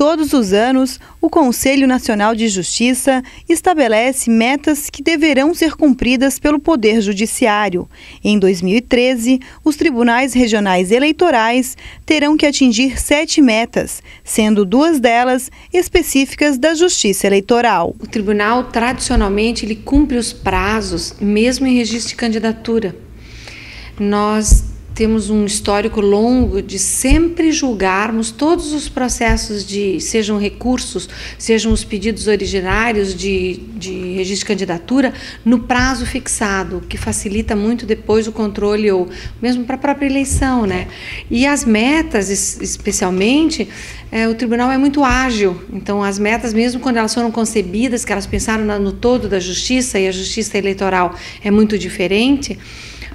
todos os anos, o Conselho Nacional de Justiça estabelece metas que deverão ser cumpridas pelo Poder Judiciário. Em 2013, os tribunais regionais eleitorais terão que atingir sete metas, sendo duas delas específicas da Justiça Eleitoral. O tribunal, tradicionalmente, ele cumpre os prazos, mesmo em registro de candidatura. Nós temos um histórico longo de sempre julgarmos todos os processos de, sejam recursos, sejam os pedidos originários de, de registro de candidatura, no prazo fixado, que facilita muito depois o controle, ou mesmo para a própria eleição. Né? E as metas, especialmente, é, o tribunal é muito ágil, então as metas, mesmo quando elas foram concebidas, que elas pensaram no todo da justiça, e a justiça eleitoral é muito diferente,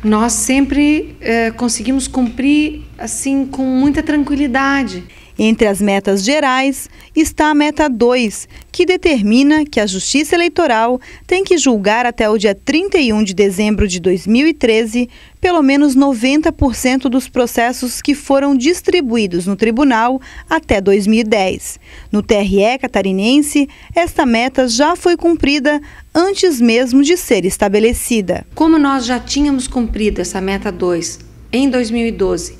nós sempre eh, conseguimos cumprir assim com muita tranquilidade. Entre as metas gerais está a meta 2, que determina que a Justiça Eleitoral tem que julgar até o dia 31 de dezembro de 2013 pelo menos 90% dos processos que foram distribuídos no tribunal até 2010. No TRE catarinense, esta meta já foi cumprida antes mesmo de ser estabelecida. Como nós já tínhamos cumprido essa meta 2 em 2012,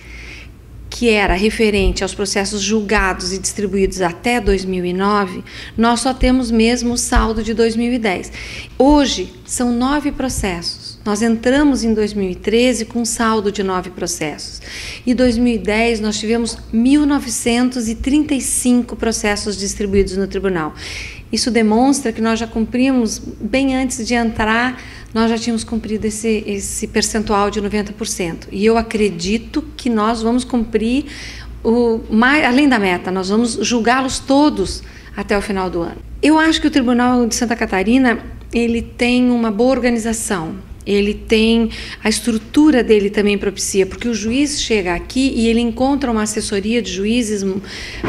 que era referente aos processos julgados e distribuídos até 2009, nós só temos mesmo o saldo de 2010. Hoje, são nove processos. Nós entramos em 2013 com um saldo de nove processos. E 2010 nós tivemos 1.935 processos distribuídos no tribunal. Isso demonstra que nós já cumprimos, bem antes de entrar, nós já tínhamos cumprido esse, esse percentual de 90%. E eu acredito que nós vamos cumprir, o, mais, além da meta, nós vamos julgá-los todos até o final do ano. Eu acho que o Tribunal de Santa Catarina ele tem uma boa organização ele tem a estrutura dele também propicia, porque o juiz chega aqui e ele encontra uma assessoria de juízes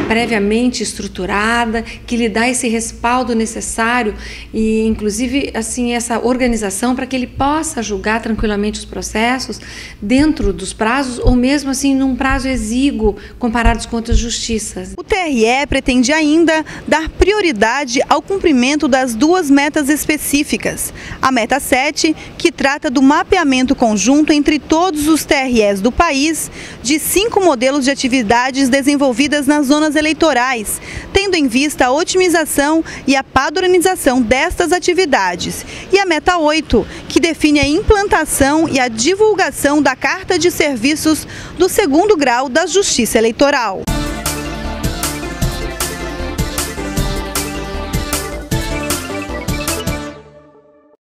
previamente estruturada que lhe dá esse respaldo necessário e inclusive assim essa organização para que ele possa julgar tranquilamente os processos dentro dos prazos ou mesmo assim num prazo exíguo comparados com outras justiças. O TRE pretende ainda dar prioridade ao cumprimento das duas metas específicas. A meta 7, que trata do mapeamento conjunto entre todos os TREs do país de cinco modelos de atividades desenvolvidas nas zonas eleitorais, tendo em vista a otimização e a padronização destas atividades. E a meta 8, que define a implantação e a divulgação da Carta de Serviços do segundo grau da Justiça Eleitoral.